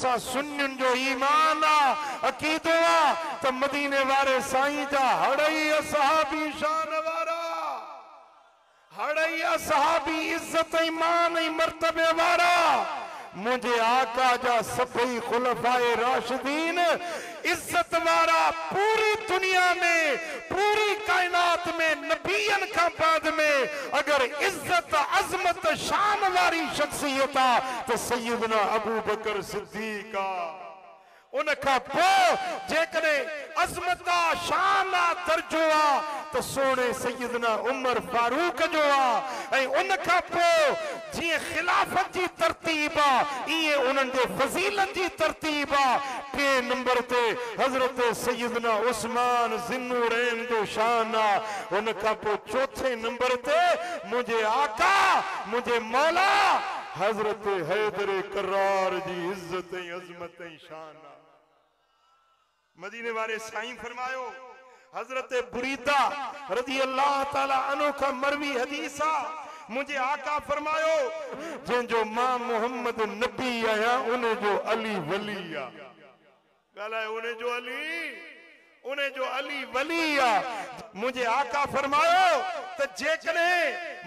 سا سنن جو ایمان آ عقیدو آ، تو مدینے وارے سائیں جا ہڑائی صحابی شان وارا۔ ہڑائی صحابی عزت، ایمان، ای مرتبے وارا۔ مجھے آقا جا سفی خلفائے راشدین، عزت وارا پوری دنیا میں، پوری میں نبیین کا بعد میں اگر عزت، عظمت، شان واری شخصیتا تو سیدنا ابو بکر صدیقہ ان کا پو جے کرے عظمتا شانا درجوا تو سونے سیدنا عمر فاروق جو آ اے ان کا پو جی خلافت جی ترتیبا یہ انہوں دے فضیلت جی ترتیبا پہ نمبر تے حضرت سیدنا عثمان زنورین جو شانا ان کا پو چوتھے نمبر تے مجھے آقا، مجھے مولا، حضرت حیدر کرار جی عزت عظمت شانا مدینے والے سائیں فرمایو حضرت بریدہ رضی اللہ تعالیٰ عنہ کا مروی حدیثہ مجھے آقا فرمایو جن جو ماں محمد نبی آیا انہیں جو علی ولی آیا کہلا ہے، انہیں جو علی۔ انہیں جو علی ولی آ مجھے آقا فرمائو تو جیکنے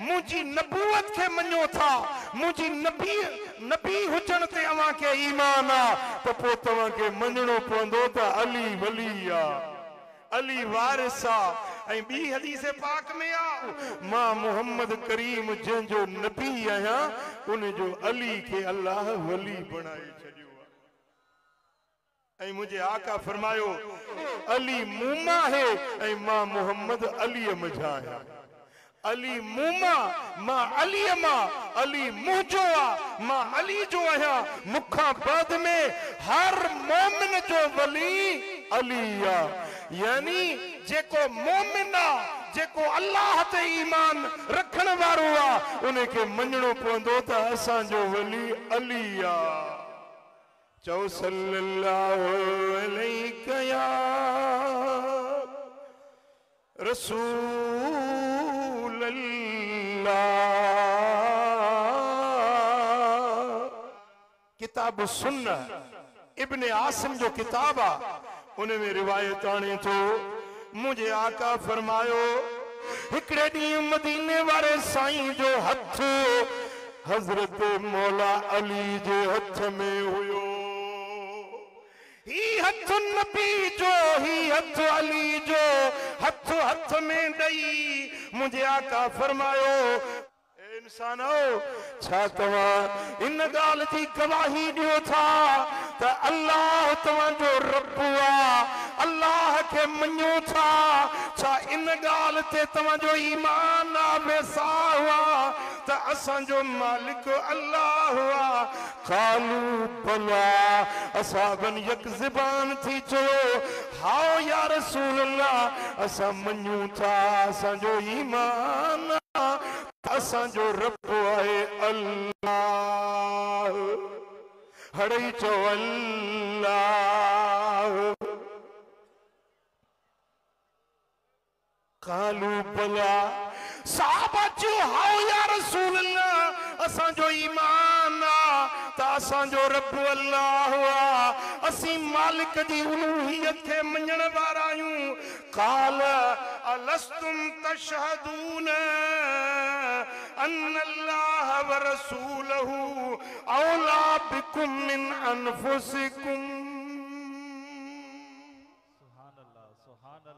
مجھے نبوت کے منجو تھا مجھے نبی نبی حجنتے اماں کے ایمان آ تو پوتاں کے منجنوں پوندو تا علی ولی آ۔ علی وارثا ایں بھی حدیث پاک میں آ۔ ماں محمد کریم جن جو نبی آیا انہیں جو علی کے اللہ ولی بنائی چھڑیو اے مجھے آقا فرمائیو علی موما ہے اے ماں محمد علی مجھا ہے۔ علی موما، ماں علی ماں علی مجھو آ ماں علی جو آیا مکھا بعد میں ہر مومن جو ولی علی آ یعنی جے کو مومن آ جے کو اللہ تے ایمان رکھنوار ہوا انہیں کے منجنو پوندوتا حسان جو ولی علی آ چو صلی اللہ علیکہ یا رسول اللہ کتاب السنہ۔ ابن عاصم جو کتاب آ، انہیں میں روایت آنے تو مجھے آقا فرماyo ہکڑے دی مدینے وارے سائیں جو ہتھ، حضرت مولا علی جو ہتھ میں ہوئیو۔ فرمايو ڇا توهان ان ڳالهه جي گواهي ڏيو ٿا ته الله توهان جو رب آهي اللہ کے منیو تھا چھا ان گال تے جو ایمان آبے سا ہوا تا اساں جو مالک اللہ ہوا۔ قالو، بلا اصحابن یک زبان تھی چو ہاؤ یا رسول اللہ، اساں منیو تھا، اساں جو ایمان اساں جو رب آئے اللہ۔ ہڑی چو اللہ۔ قالو بلا صحابہ جو ہاو یا رسول اللہ اساں جو ایمان تا اساں جو رب اللہ ہوا اسی مالک دی علوہیت کے منجن بارائیوں قال الستم تشہدون ان اللہ ورسولہ اولا بکم من انفسکم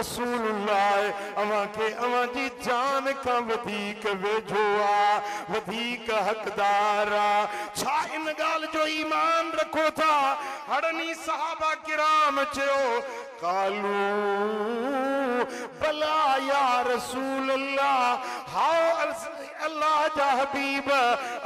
رسول اللہ اما کے اما جی جان کا ودیق ویجھوا ودیق حقدارا چھا ان گال جو ایمان رکھو تھا، ہڑنی صحابہ کرام چھو قالو رسول اللہ۔ ہاؤ اللہ جا حبیب،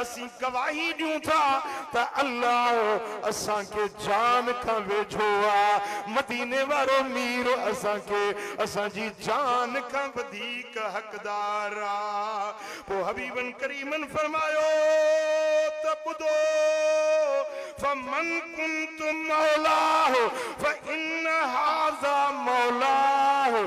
اسی گواہی دیوں تھا تا اللہ، اساں کے جان کا ویجھوا مدینے وارو میرو اساں کے اساں جی جان کا ودیک حق دارا وہ حبیبن کریمن فرمایو تب دو فمن کنت مولا ہو فإن حاضر مولا ہو